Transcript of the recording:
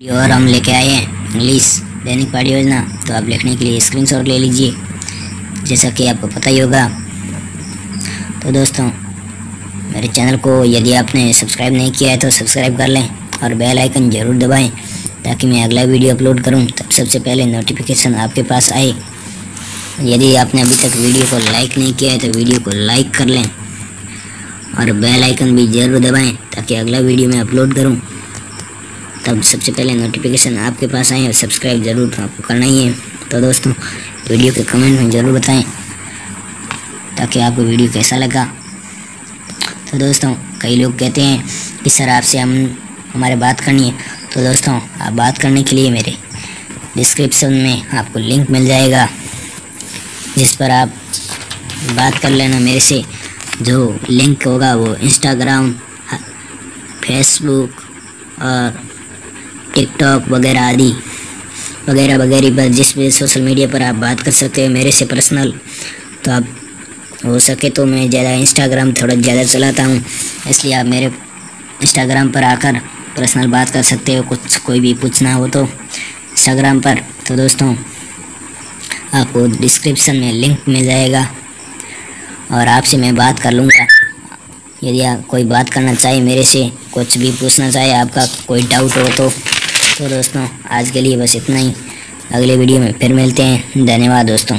और हम लेके आए हैं। इंग्लिश दैनिक पाठ योजना। तो आप लिखने के लिए स्क्रीनशॉट ले लीजिए। जैसा कि आपको पता ही होगा। तो दोस्तों, मेरे चैनल को यदि आपने सब्सक्राइब नहीं किया है तो सब्सक्राइब कर लें और बेल आइकन ज़रूर दबाएँ, ताकि मैं अगला वीडियो अपलोड करूँ। तब सबसे पहले नोटिफिकेशन आपके पास आए। यदि आपने अभी तक वीडियो को लाइक नहीं किया है तो वीडियो को लाइक कर लें और बेल आइकन भी ज़रूर दबाएँ, ताकि अगला वीडियो मैं अपलोड करूँ। तब सबसे पहले नोटिफिकेशन आपके पास आए और सब्सक्राइब ज़रूर आपको करना ही है। तो दोस्तों वीडियो के कमेंट में ज़रूर बताएँ, ताकि आपको वीडियो कैसा लगा। तो दोस्तों, कई लोग कहते हैं कि सर आपसे हम, हमारे बात करनी है। तो दोस्तों, आप बात करने के लिए मेरे डिस्क्रिप्शन में आपको लिंक मिल जाएगा, जिस पर आप बात कर लेना मेरे से। जो लिंक होगा वो इंस्टाग्राम फेसबुक और टिकटॉक वगैरह आदि, वगैरह वगैरह पर जिस भी सोशल मीडिया पर आप बात कर सकते हो, मेरे से पर्सनल तो आप, हो सके तो मैं ज़्यादा इंस्टाग्राम थोड़ा ज़्यादा चलाता हूँ, इसलिए आप मेरे इंस्टाग्राम पर आकर पर्सनल बात कर सकते हो, कुछ, कोई भी पूछना हो तो इंस्टाग्राम पर। तो दोस्तों, आपको डिस्क्रिप्शन में लिंक मिल जाएगा और आपसे मैं बात कर लूँगा। यदि आप कोई बात करना चाहे मेरे से, कुछ भी पूछना चाहे, आपका कोई डाउट हो तो तो दोस्तों, आज के लिए बस इतना ही। अगले वीडियो में फिर मिलते हैं। धन्यवाद दोस्तों।